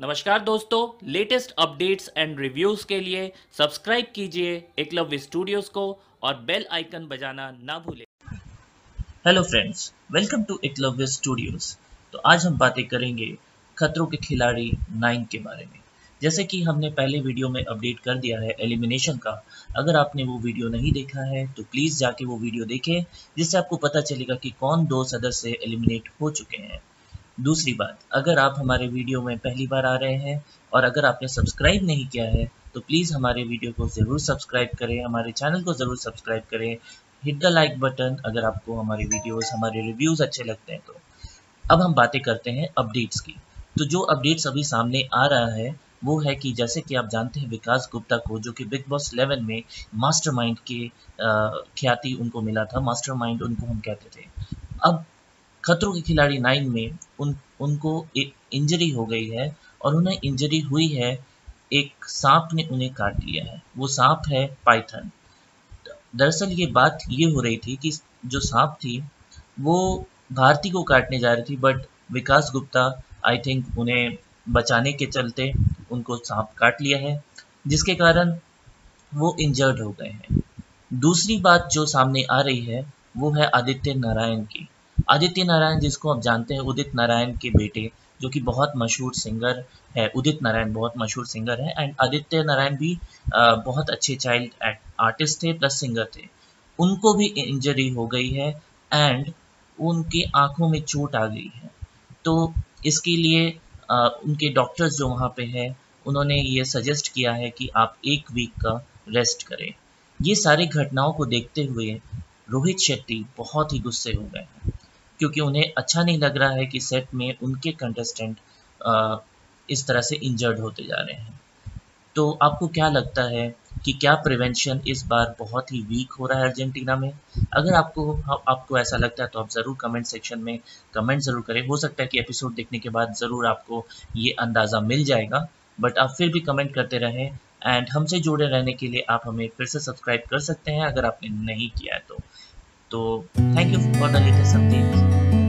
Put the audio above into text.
नमस्कार दोस्तों latest updates and reviews के लिए सब्सक्राइब कीजिए एकलव्य स्टूडियोज को और बेल आइकन बजाना ना भूलें। Hello friends welcome to Eklavya studios तो आज हम बातें करेंगे खतरों के खिलाड़ी नाइन के बारे में। जैसे कि हमने पहले वीडियो में अपडेट कर दिया है एलिमिनेशन का। अगर आपने वो वीडियो नहीं देखा है तो प्लीज़ जाके वो वीडियो देखें, जिससे आपको पता चलेगा कि कौन दो सदस्य एलिमिनेट हो चुके हैं। दूसरी बात, अगर आप हमारे वीडियो में पहली बार आ रहे हैं और अगर आपने सब्सक्राइब नहीं किया है तो प्लीज़ हमारे वीडियो को ज़रूर सब्सक्राइब करें, हमारे चैनल को ज़रूर सब्सक्राइब करें, हिट द लाइक बटन अगर आपको हमारे वीडियोस हमारे रिव्यूज़ अच्छे लगते हैं तो। अब हम बातें करते हैं अपडेट्स की। तो जो अपडेट्स अभी सामने आ रहा है, वो है कि जैसे कि आप जानते हैं विकास गुप्ता को, जो कि बिग बॉस 11 में मास्टरमाइंड के ख्याति उनको मिला था, मास्टरमाइंड उनको हम कहते थे। अब खतरों के खिलाड़ी नाइन में उन, उनको एक इंजरी हो गई है और उन्हें इंजरी हुई है, एक सांप ने उन्हें काट लिया है। वो सांप है पाइथन दरअसल ये बात ये हो रही थी कि जो सांप थी, वो भारती को काटने जा रही थी but Vikas Gupta I think उन्हें बचाने के चलते उनको सांप काट लिया है, जिसके कारण वो इंजर्ड हो गए हैं। दूसरी बात जो सामने आ रही है, वो है आदित्य नारायण की। आदित्य नारायण जिसको आप जानते हैं उदित नारायण के बेटे जो कि बहुत मशहूर सिंगर है उदित नारायण बहुत मशहूर सिंगर है एंड आदित्य नारायण भी बहुत अच्छे चाइल्ड आर्टिस्ट थे प्लस सिंगर थे। उनको भी इंजरी हो गई है एंड उनकी आँखों में चोट आ गई है। तो इसके लिए आ, उनके डॉक्टर्स जो वहाँ पे हैं उन्होंने ये सजेस्ट किया है कि आप एक वीक का रेस्ट करें। ये सारी घटनाओं को देखते हुए रोहित शेट्टी बहुत ही गुस्से हो गए हैं। क्योंकि उन्हें अच्छा नहीं लग रहा है कि सेट में उनके कंटेस्टेंट इस तरह से इंजर्ड होते जा रहे हैं। तो आपको क्या लगता है कि क्या प्रिवेंशन इस बार बहुत ही वीक हो रहा है अर्जेंटीना में? अगर आपको आपको ऐसा लगता है तो आप ज़रूर कमेंट सेक्शन में कमेंट ज़रूर करें। हो सकता है कि एपिसोड देखने के बाद ज़रूर आपको ये अंदाज़ा मिल जाएगा बट आप फिर भी कमेंट करते रहें एंड हमसे जुड़े रहने के लिए आप हमें फिर से सब्सक्राइब कर सकते हैं अगर आपने नहीं किया है तो। तो thank you for the latest update